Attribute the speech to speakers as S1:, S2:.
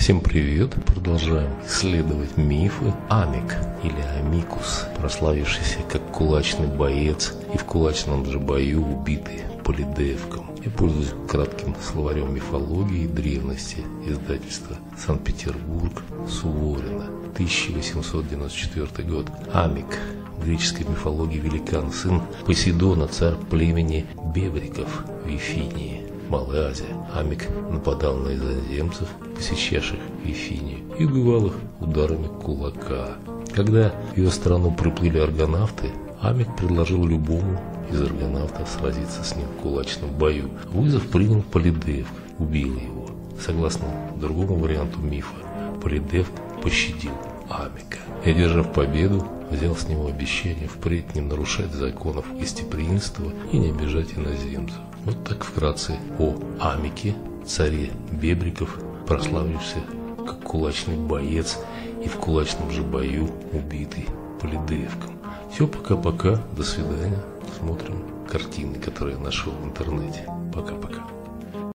S1: Всем привет! Продолжаем исследовать мифы Амик или Амикус, прославившийся как кулачный боец и в кулачном же бою убитый Полидевком. Я пользуюсь кратким словарем мифологии и древности издательства Санкт-Петербург Суворина, 1894 год. Амик в греческой мифологии великан, сын Посейдона, царь племени Бевриков в Вифинии. Малая Азия. Амик нападал на иноземцев, посещавших Вифинию, и убивал их ударами кулака. Когда в ее страну приплыли аргонавты, Амик предложил любому из аргонавтов сразиться с ним в кулачном бою. Вызов принял Полидевк, убил его. Согласно другому варианту мифа, Полидевк пощадил Амика. И, одержав победу, взял с него обещание впредь не нарушать законов гостеприимства и не обижать иноземцев. Вот так вкратце о Амике, царе Бебриков, прославившийся как кулачный боец и в кулачном же бою убитый Полидеевком. Все, пока-пока, до свидания. Смотрим картины, которые я нашел в интернете. Пока-пока.